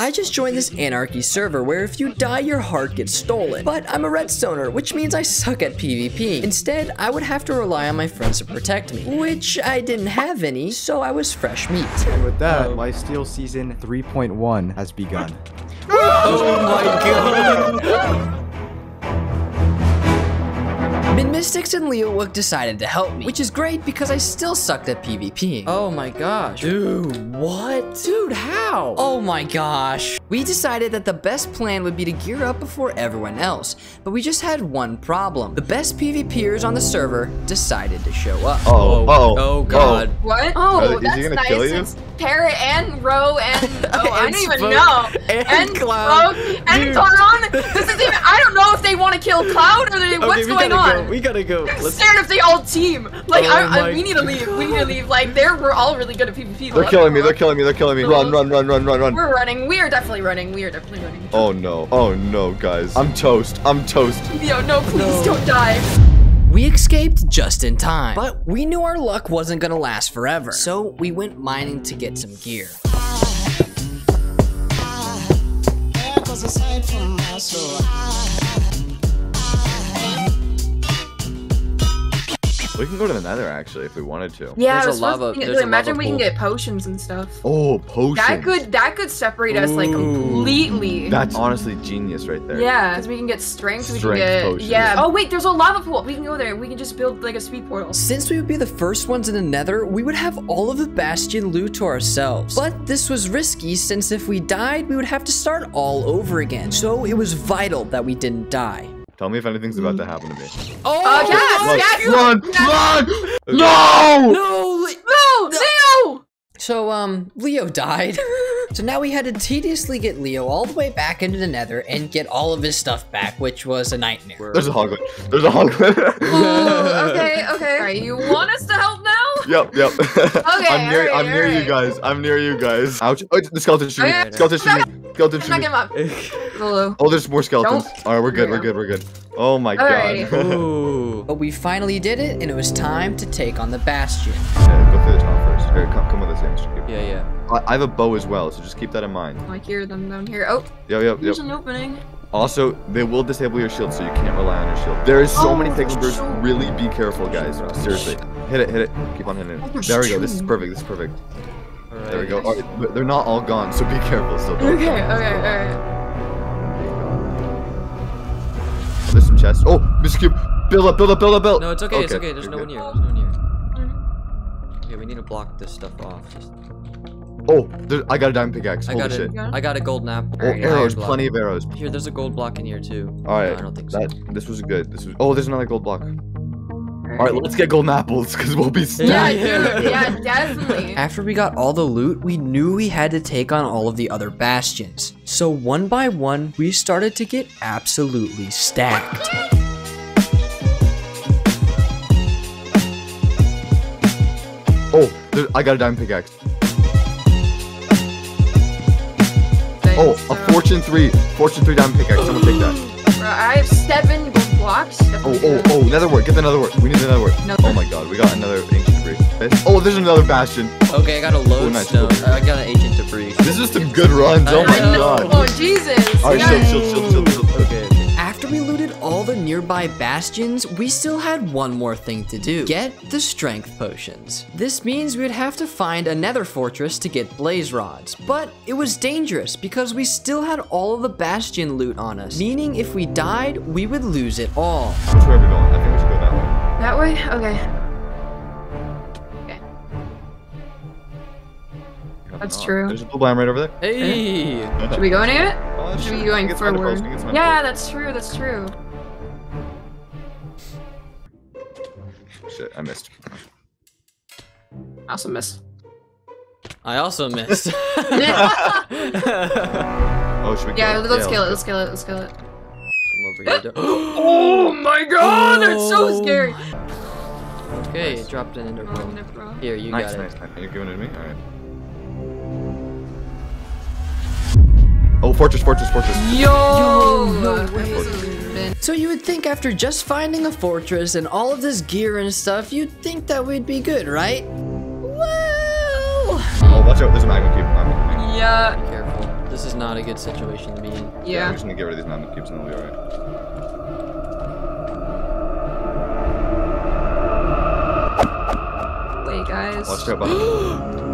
I just joined this Anarchy server where if you die, your heart gets stolen. But I'm a redstoner, which means I suck at PvP. Instead, I would have to rely on my friends to protect me, which I didn't have any, so I was fresh meat. And with that, oh. Lifesteal Season 3.1 has begun. Oh my Mystics and Leo decided to help me, which is great because I still sucked at PvP. Oh my gosh. Dude, what? Dude, how? Oh my gosh. We decided that the best plan would be to gear up before everyone else, but we just had one problem. The best PvPers on the server decided to show up. Oh, oh, Oh, oh, oh god. What? Oh, are- Oh, is he that's gonna nice. kill you? It's Parrot and Row and oh, I don't even know. and Cloud. Rogue and Dude. Clown. This is even. I don't know if they want to kill Cloud or they, Okay, what's we going gotta on. go. We gotta go. I'm Let's scared if they all team. Like Oh I, I, we need to leave. We need to leave. Like they're we're all really good at PvP. They're killing me. They're killing me. They're killing me. Run, run, run, run, run, run. We're running. We are definitely running. We are definitely running. Oh no. Oh no, guys. I'm toast. I'm toast. Yo, no, please don't die. We escaped just in time, but we knew our luck wasn't gonna last forever. So we went mining to get some gear. Cause aside We can go to the nether actually if we wanted to. Yeah, There's a lava- to think- there's a imagine lava we can get potions and stuff. Oh, potions. That could that could separate us like completely. That's honestly genius right there. Yeah, because we can get strength, we can get potions. yeah. Oh wait, there's a lava pool. We can go there. We can just build like a speed portal. Since we would be the first ones in the nether, we would have all of the bastion loot to ourselves. But this was risky since if we died, we would have to start all over again. So it was vital that we didn't die. Tell me if anything's about to happen to me. Oh, Uh, yes, Run, yes. run, yes. run! No! no! No, no. So, um, Leo died. so now we had to tediously get Leo all the way back into the nether and get all of his stuff back, which was a nightmare. There's a hoglin. There's a hoglin. Oh, okay, okay. All right, you want us to help now? Yep, yep. I'm near. alright, I'm near you guys. I'm near you guys. Ouch! Oh, the skeleton shooting. Okay. Skeleton shooting. Skeleton Knock him shooting. up. Hello. Oh, there's more skeletons. All right, we're good. We're good. We're good. Oh my Alrighty. god. Ooh. But we finally did it, and it was time to take on the bastion. yeah, go through the top first. Here, come, come with us, Andrew. Yeah, yeah. I, I have a bow as well, so just keep that in mind. I hear them down here. Oh, Yep, yep, yep. there's an opening. Also, they will disable your shield, so you can't rely on your shield. There is so Oh, many things. that's Really be careful, guys. Seriously. Hit it, hit it. Keep on hitting it. There we go. This is perfect. This is perfect. Alright. There we go. All right, but they're not all gone, so be careful. Still. don't Okay, okay, alright. There's some chests. Oh, Mr. Cube. Build up, build up, build up, build. No, it's okay, it's okay. There's you're no one here. There's no one here. Okay, we need to block this stuff off. Just, Oh, there, I got a diamond pickaxe. I Holy got shit. it. I got a gold apple. Oh, arrows. Plenty of arrows. Here, there's a gold block in here too. All right. No, I don't think so. That this was good. This was. Oh, there's another gold block. All right, let's get golden apples because we'll be Yeah, stacked. dude. Yeah, definitely. After we got all the loot, we knew we had to take on all of the other bastions. So one by one, we started to get absolutely stacked. Oh, there, I got a diamond pickaxe. Oh, a fortune three, fortune three diamond pickaxe. Someone take that. Bro, I have seven blocks. Oh, oh, oh, nether wart. Get the nether wart. We need the nether wart. No. Oh my god, we got another ancient debris. Oh, there's another bastion. Okay, I got a Oh, nice. lodestone. I got an ancient debris. This is some good runs. Oh my god. Oh, Jesus. All right, shield, shield, shield, shield, nearby bastions, we still had one more thing to do. Get the strength potions. This means we would have to find another fortress to get blaze rods. But it was dangerous because we still had all of the bastion loot on us. Meaning if we died, we would lose it all. Which way are we going? I think we should go that way. That way? Okay. Okay. That's true. There's a blue biome right over there. Hey! Should we go near it? Oh, Should we be I going think it's forward? post, I think it's meant to Yeah, that's true. That's true. Shit, I missed. I also miss. I also missed. Oh, should we Yeah, kill let's kill it. go. Let's kill it. Let's kill it. Come over here. Oh my god, that's so Oh scary. okay, it dropped an ender Oh, pearl. never- Here, you Nice, got nice, it. nice. You're giving it to me? Alright. Oh, fortress, fortress, fortress. Yo! So you would think after just finding a fortress and all of this gear and stuff, you'd think that we'd be good, right? Well... Oh, watch out, there's a magma cube. Magma cube. Yeah. Be careful. This This is not a good situation to be in. I'm Yeah. just gonna get rid of these magma cubes and we'll be alright. Wait, guys. Watch out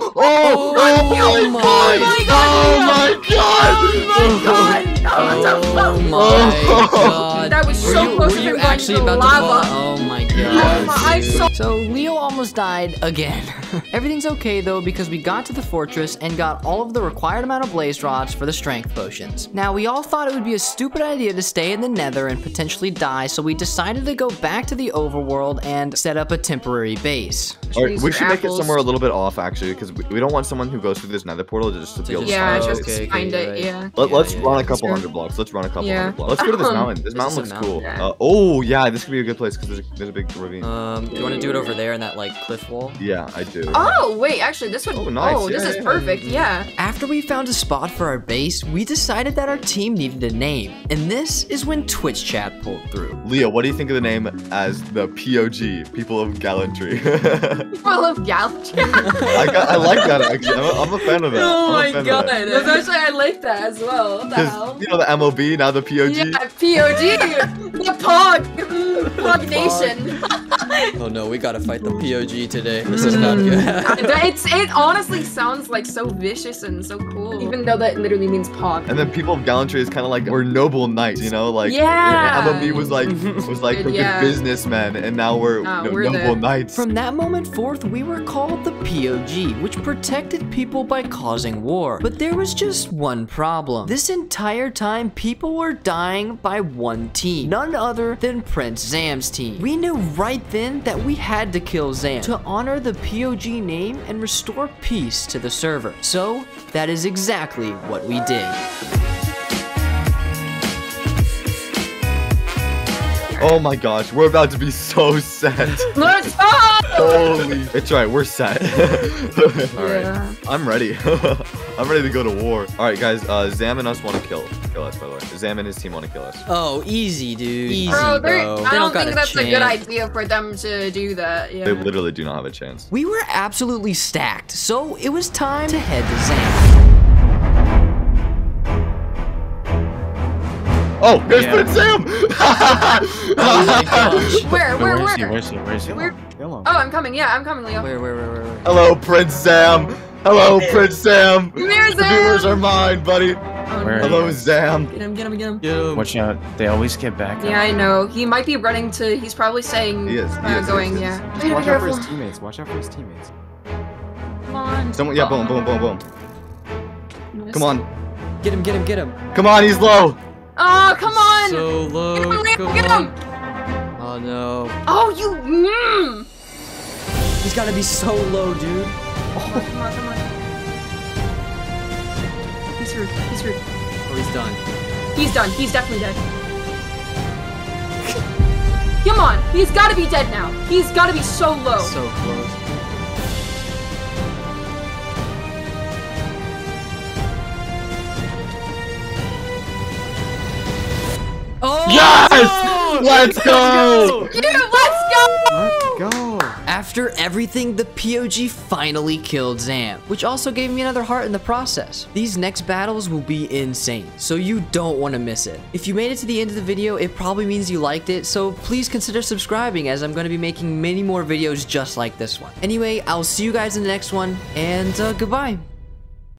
oh, oh, oh, my god! Oh my god! Oh my god. Oh oh that was Were so you, close were to you him going actually to the about to lava. fall? Oh my Oh god. I saw. So Leo almost died again. Everything's okay though because we got to the fortress and got all of the required amount of blaze rods for the strength potions. Now we all thought it would be a stupid idea to stay in the nether and potentially die so we decided to go back to the overworld and set up a temporary base. Alright, Use we your should make it somewhere a little bit off actually, because we, we don't want someone who goes through this nether portal to just to be able to Yeah, Oh, just okay, okay, find it. right. Yeah. Let, Yeah, let's yeah, run yeah. a couple hundred blocks. Let's run a couple Yeah. hundred blocks. Let's go to this mountain. This This mountain is looks a cool. mountain. Uh, oh yeah, this could be a good place because there's, a- there's a big ravine. Um, do you want to do it over there in that like cliff wall? yeah, I do. Oh wait, actually, this would. Oh, nice. Oh, nice. this Yeah, is yeah, perfect. Yeah. After we found a spot for our base, we decided that our team needed a name. And this is when Twitch chat pulled through. Leo, what do you think of the name as the POG, People of Gallantry? Full of Gallantry. I, got, I like that actually. I'm a, I'm a fan of that. oh I'm my god. that. That's actually I like that as well. What the hell? You know the MOB, now the POG. Yeah, POG, the Pog, Pog Nation. Oh no, we gotta fight the POG today. This is not mm. good. it's it honestly sounds like so vicious and so cool, even though that literally means Pog. And then People of Gallantry is kind of like we're noble knights, you know, like Yeah. MOB was like was like the Yeah. good businessmen, and now we're oh, Nah, you know, we're noble the- knights. From that moment forth, we were called the POG, which protected people by causing war. But there was just one problem. This entire time, people were dying by one team, none other than Prince Zam's team. We knew right then that we had to kill Zam to honor the POG name and restore peace to the server. So, that is exactly what we did. oh my gosh, we're about to be so set. Let's go! Holy, it's right, we're set. All right, Yeah. I'm ready. I'm ready to go to war. All right, guys. Uh, Zam and us want to kill kill us. By the way, Zam and his team want to kill us. oh, easy, dude. Easy, Bro, bro. I They don't got think that's a good idea for them to do that. Yeah. They literally do not have a chance. We were absolutely stacked, so it was time to head to Zam. Oh, there's Yeah. Prince Zam. Oh my gosh. Where, where, Where is he? where? Where's he? Where's he? Where? Kill him. Oh, I'm coming. Yeah, I'm coming, Leo. Where, where, where, where, where? Hello, Prince Zam. Hello, Prince Zam. Where's The viewers are mine, buddy. Oh, Where? Hello, Zam. Get him, get him, get him. Get him. Watch out. They always get back. Yeah, I know. He might be running to. He's probably saying. He is, he uh, is, he going. is, yeah. Just Be watch out for his teammates. Watch out for his teammates. Come on. Someone, yeah, boom, boom, boom, boom. Come on, Get him, get him, get him. come on, he's low. Oh, come on. So low. Get him, Leo, come get him. Oh no. Oh, you. Mm. He's gotta be so low, dude. Come on, come on, come on. He's screwed. He's screwed. Oh, he's done. He's done. He's definitely dead. Come on. He's got to be dead now. He's got to be so low. So close. Oh, Yes! Let's go! Dude, let's go. Let's go. After everything, the POG finally killed Zam, which also gave me another heart in the process. These next battles will be insane, so you don't want to miss it. If you made it to the end of the video, it probably means you liked it, so please consider subscribing as I'm going to be making many more videos just like this one. Anyway, I'll see you guys in the next one, and uh, goodbye.